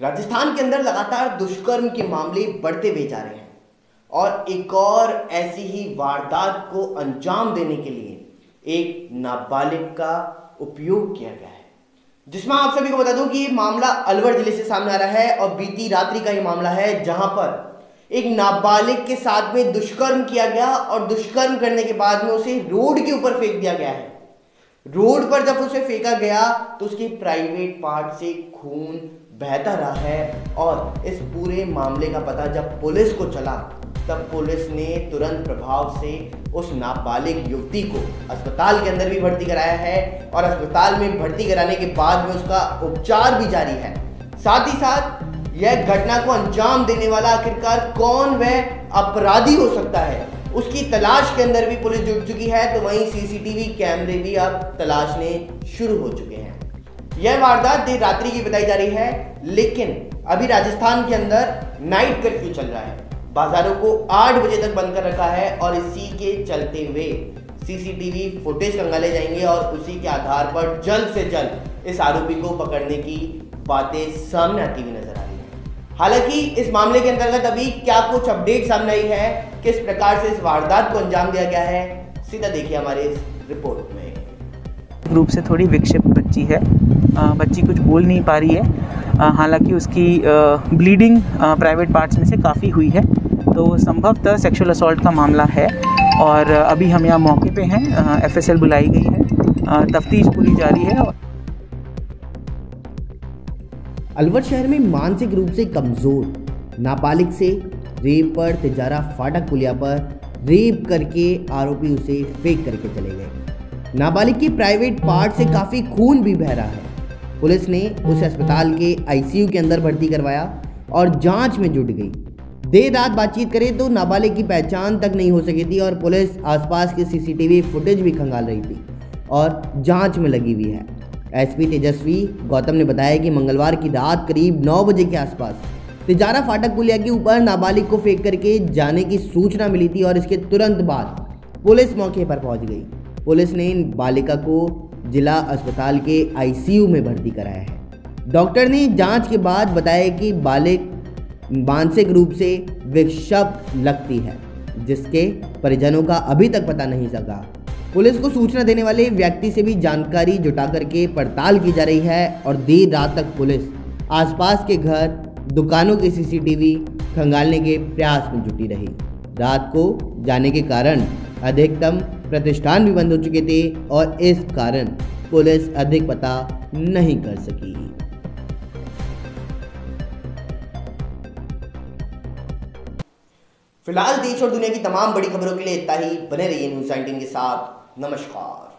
राजस्थान के अंदर लगातार दुष्कर्म के मामले बढ़ते हुए जा रहे हैं और एक और ऐसी ही वारदात को अंजाम देने के लिए एक नाबालिग का उपयोग किया गया है। जिसमें आप सभी को बता दूँ कि ये मामला अलवर ज़िले से सामने आ रहा है और बीती रात्रि का ये मामला है, जहाँ पर एक नाबालिग के साथ में दुष्कर्म किया गया और दुष्कर्म करने के बाद में उसे रोड के ऊपर फेंक दिया गया है। रोड पर जब उसे फेंका गया तो उसके प्राइवेट पार्ट से खून बहता रहा है और इस पूरे मामले का पता जब पुलिस को चला, तब पुलिस ने तुरंत प्रभाव से उस नाबालिग युवती को अस्पताल के अंदर भी भर्ती कराया है और अस्पताल में भर्ती कराने के बाद में उसका उपचार भी जारी है। साथ ही साथ, यह घटना को अंजाम देने वाला आखिरकार कौन वह अपराधी हो सकता है? उसकी तलाश के अंदर भी पुलिस जुट चुकी है तो वहीं सीसीटीवी कैमरे भी अब तलाशने शुरू हो चुके हैं। यह वारदात देर रात्रि की बताई जा रही है, लेकिन अभी राजस्थान के अंदर नाइट कर्फ्यू चल रहा है। बाजारों को आठ बजे तक बंद कर रखा है और इसी के चलते हुए सीसीटीवी फुटेज कंगाले जाएँगे और उसी के आधार पर जल्द से जल्द इस आरोपी को पकड़ने की बातें सामने आती हुई नज़र आ रही है। हालाँकि इस मामले के अंतर्गत अभी क्या कुछ अपडेट सामने आई है, किस प्रकार से इस वारदात को अंजाम दिया गया है, सीधा देखिए हमारे इस रिपोर्ट में। रूप से थोड़ी विक्षिप्त बच्ची है। बच्ची कुछ बोल नहीं पा रही है। हालाँकि उसकी ब्लीडिंग प्राइवेट पार्ट्स में से काफ़ी हुई है। तो संभवतः सेक्सुअल असॉल्ट का मामला है। और अभी हम यहाँ मौके पे हैं। एफएसएल बुलाई गई है। तफ्तीश पूरी जारी है अलवर शहर में मानसिक रूप से कमज़ोर। नाबालिग से रेप पर तिजारा फाटक पुलिया पर रेप करके आरोपी उसे फेंक करके चले गए। नाबालिग की प्राइवेट पार्ट से काफ़ी खून भी बह रहा है। पुलिस ने उसे अस्पताल के आईसीयू के अंदर भर्ती करवाया और जाँच में जुट गई। देर रात बातचीत करें तो नाबालिग की पहचान तक नहीं हो सकी थी और पुलिस आसपास की सीसीटीवी फुटेज भी खंगाल रही थी और जाँच में लगी हुई है। एसपी तेजस्वी गौतम ने बताया कि मंगलवार की रात करीब नौ बजे के आसपास तिजारा फाटक पुलिया के ऊपर नाबालिग को फेंक करके जाने की सूचना मिली थी और इसके तुरंत बाद पुलिस मौके पर पहुँच गई। पुलिस ने इन बालिका को जिला अस्पताल के आईसीयू में भर्ती कराया है। डॉक्टर ने जाँच के बाद बताया कि बालिक मानसिक रूप से विक्षिप्त लगती है, जिसके परिजनों का अभी तक पता नहीं सका पुलिस को सूचना देने वाले व्यक्ति से भी जानकारी जुटा करके पड़ताल की जा रही है और देर रात तक पुलिस आसपास के घर, दुकानों के सीसीटीवी खंगालने के प्रयास में जुटी रही। रात को जाने के कारण अधिकतम प्रतिष्ठान भी बंद हो चुके थे और इस कारण पुलिस अधिक पता नहीं कर सकी। फ़िलहाल देश और दुनिया की तमाम बड़ी खबरों के लिए इतना ही। बने रहिए न्यूज़ नाइनटीन के साथ। नमस्कार।